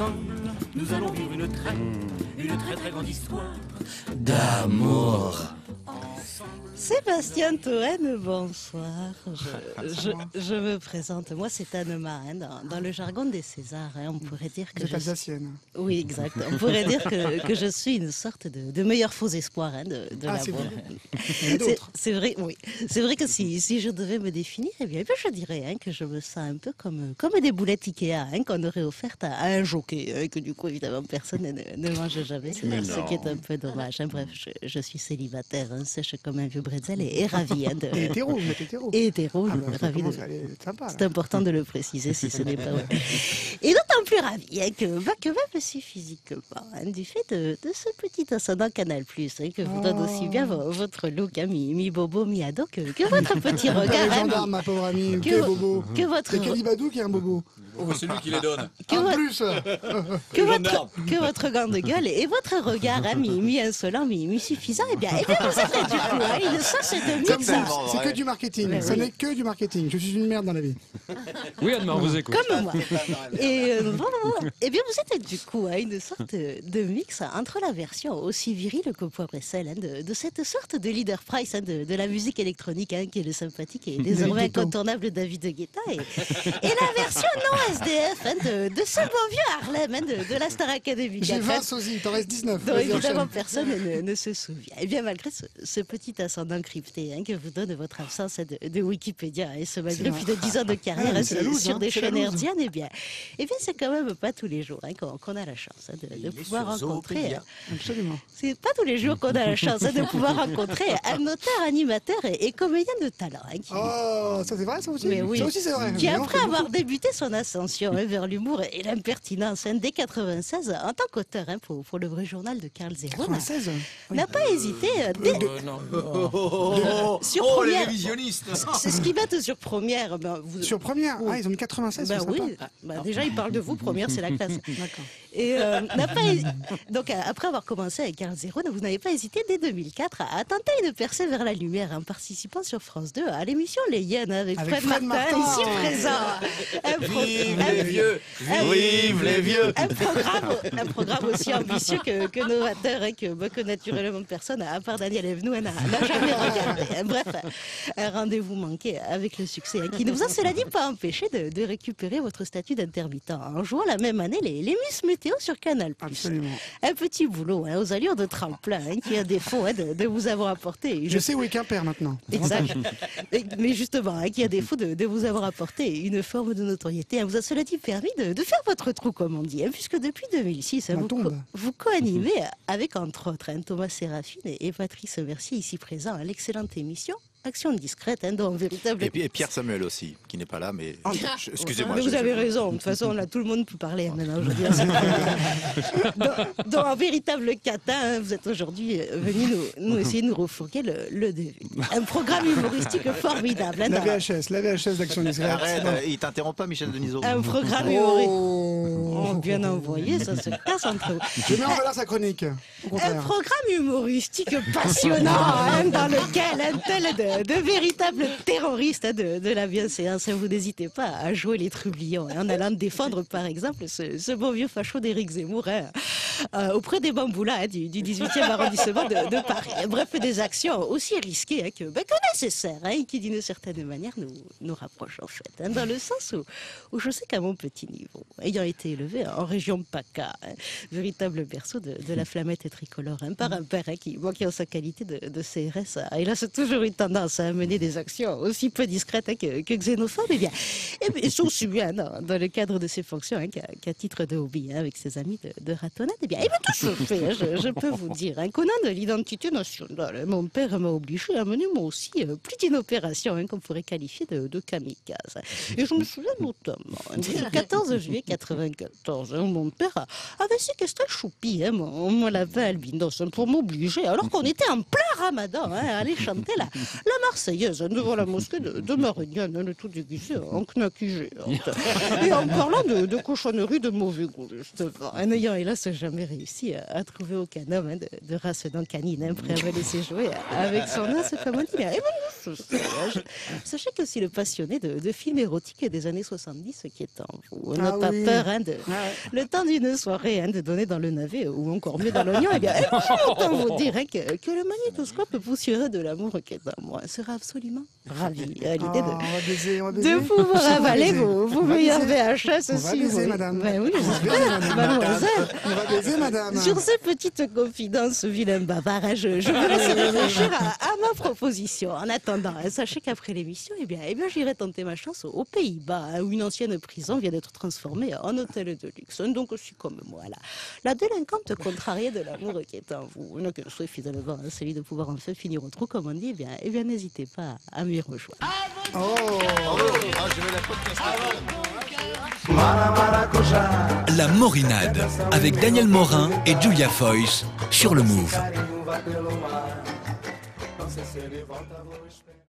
ensemble, nous allons vivre une très, une très très grande histoire d'amour. Sébastien Toen, bonsoir. Je, je, me présente. Moi, c'est Anne Marin. Dans, dans, le jargon des Césars, hein, on pourrait dire que. Vous êtes alsacienne. Oui, exact. On pourrait dire que, que, je suis une sorte de, de meilleur faux espoir hein, de, de ah, l'amour. C'est vrai, oui. C'est vrai que si, si, je devais me définir, eh bien, je dirais hein, que je me sens un peu comme, comme des boulettes Ikea hein, qu'on aurait offertes à, à, un jockey, hein, que du coup, évidemment, personne ne, ne mange jamais. Ce qui est un peu dommage. Hein. Bref, je, je, suis célibataire, sèche comme un vieux bretzel et, et ravi. Hein, de... Et hétéro, vous êtes hétéro. Et hétéro, ah, ravi de... C'est important de le préciser si ce n'est pas vrai. Et d'autant plus ravi hein, que, bah, que même si physiquement, hein, du fait de, de, ce petit ascendant Canal Plus, hein, que vous oh. donne aussi bien votre look, hein, mi, bobo, mi ado, que, que votre petit regard. Les gendarmes, ma pauvre amie, que, bobo. Que votre... C'est Calibadou qui est un bobo. Oh, c'est lui qui les donne. Que en plus que, votre, que votre grande gueule et votre regard hein, mi, insolent, mi, mi suffisant, et eh bien, et bien vous êtes du coup, hein, une sorte de mix. C'est que du marketing, mais ce oui. n'est que du marketing. Je suis une merde dans la vie. Oui, Anne-Marie, on vous écoute. Comme moi. Et euh, bon, eh bien, vous êtes du coup à une sorte de mix entre la version aussi virile que poivre et sel hein, de, de, cette sorte de leader price hein, de, de, la musique électronique hein, qui est le sympathique et désormais incontournable David Guetta et, et la version non SDF hein, de, de, ce bon vieux Harlem hein, de, de, la Star Academy. J'ai 20 sosies, il t'en reste 19. dont évidemment personne ne, ne, se souvient. Et bien malgré ce, ce petit ascendant crypté hein, que vous donne votre absence de, de Wikipédia et ce malgré plus de 10 ans de carrière Ah, sur, loose, hein, des chaînes loose. hertziennes, eh bien, eh bien c'est quand même pas tous les jours hein, qu'on a la chance hein, de, de pouvoir rencontrer. Absolument. C'est pas tous les jours qu'on a la chance hein, de pouvoir rencontrer un auteur, animateur et, et comédien de talent. hein, qui- Oh, ça c'est vrai, ça aussi? Mais oui. Ça aussi c'est vrai. qui après avoir débuté son ascension hein, vers l'humour et l'impertinence hein, dès 96 en tant qu'auteur hein, pour, pour le vrai journal de Carl Zero, n'a- 96 Oui. n'a pas hésité euh, dès- Euh, non. sur oh, les première. révisionnistes C'est ce qu'ils mettent sur première. Ben, vous- Sur première. Ah, ils ont mis 96, Ben oui. Ben, déjà ils parlent de vous, première c'est la classe. D'accord. Et euh, n'a pas hé- donc euh, après avoir commencé avec Carl Zero, vous n'avez pas hésité dès 2004 à, tenter une percée vers la lumière en participant sur France 2 à l'émission Les Hyènes avec, Avec Fred, Fred Martin, Martin. ici présent. Vive un- les vieux un- Vive les vieux un programme, un programme aussi ambitieux que, que novateur et que, que naturellement personne, à part Daniel Evenou, n'a jamais regardé. Bref, un rendez-vous manqué avec le succès qui ne vous a, cela dit, pas empêché de, de récupérer votre statut d'intermittent en jouant la même année les, les Miss Météo sur Canal+. Absolument. Un petit boulot hein, aux allures de tremplin hein, qui a défaut hein, de, de vous avoir apporté. Je sais où est Quimper maintenant. Exact. Mais- justement, qui a défaut de, de vous avoir apporté une forme de notoriété, vous a cela dit permis de, de faire votre trou, comme on dit, puisque depuis 2006, hein, On vous, tombe. co- vous co-animez avec, entre autres, Thomas Séraphine et, et Patrice Mercier, ici présents, à l'excellente émission Action discrète, hein, dont un véritable... et, puis- et Pierre Samuel aussi, qui n'est pas là, mais je- excusez-moi. Mais vous avez raison, de toute façon, là, tout le monde peut parler hein, maintenant aujourd'hui. c'est- dans, dans un véritable catin, hein, vous êtes aujourd'hui euh, venu nous, nous essayer de nous refourguer le, le. Un programme humoristique formidable. hein, La VHS, la VHS d'Action Discrète. Arrête, euh, il t'interrompt pas, Michel Denisot. Un programme humoristique. Oh. Oh, bien envoyé, ça se casse entre vous. Je mets en valeur sa chronique. Un programme humoristique passionnant hein, dans lequel un tel de, de véritables terroristes hein, de, de la bienséance, vous n'hésitez pas à jouer les trublions hein, en allant défendre par exemple ce, ce bon vieux facho d'Éric Zemmour hein, euh, auprès des bamboulas hein, du, du 18e arrondissement de, Paris. Bref, des actions aussi risquées que, ben, que nécessaires, hein, qui d'une certaine manière nous, rapprochent en fait, dans le sens où, je sais qu'à mon petit niveau, ayant été élevé en région PACA, véritable berceau de, la flamette tricolore, par un père qui, moi qui en sa qualité de, de CRS, a hélas toujours eu tendance à mener des actions aussi peu discrètes hein, que, que xénophobes, eh bien, eh bien, sont su bien dans, dans le cadre de ses fonctions, hein, qu'à qu'à titre de hobby, hein, avec ses amis de, de ratonnade, eh bien, eh bien, tout se fait, hein, je, je peux vous dire, un connant de l'identité nationale, hein, mon père m'a obligé à mener moi aussi euh, plus d'une opération hein, qu'on pourrait qualifier de, de kamikaze. Et je me souviens notamment, hein, du 14 juillet 94, hein, mon père avait séquestré Choupi, hein, mon, mon lapin albinos, hein, pour m'obliger, alors qu'on était en plein ramadan, hein, à aller chanter la, la Marseillaise devant la mosquée de, de Marignane, le tout déguisé en knacky géante. Et en parlant de, de cochonnerie de mauvais goût, justement, en n'ayant hélas jamais réussi à, à trouver aucun homme hein, de, de race donc canine hein, prêt à me laisser jouer avec son as, comme on dit. Ben, je- Sachez que si le passionné de, de films érotiques des années 70 qui est en vous n'a Ah pas oui. peur hein, de, le temps d'une soirée hein, de donner dans le navet ou encore mieux dans l'oignon, eh bien, autant vous dire hein, que, que le magnétoscope poussiéreux de l'amour qui est en moi sera absolument ravi à l'idée Ah, on on va de, baiser. de pouvoir On va avaler vos, vos On meilleurs. VHS On va madame. Ben oui, On mademoiselle. On va baiser, madame. Sur ces petites confidences, vilain bavard, je, je vous laisse réfléchir à, à ma proposition. En attendant, hein, sachez qu'après l'émission, eh bien, eh bien, j'irai tenter ma chance aux Pays-Bas, où une ancienne prison vient d'être transformée en hôtel de luxe. Donc, aussi comme moi, là, la délinquante contrariée de l'amour qui est en vous, n'a qu'un souhait finalement, hein, celui de pouvoir enfin finir au trou, comme on dit, eh eh bien n'hésitez pas à m'y rejoindre. Je la. La Morinade avec Daniel Morin et Julia Foyce sur le Move. se ser volta vou esperar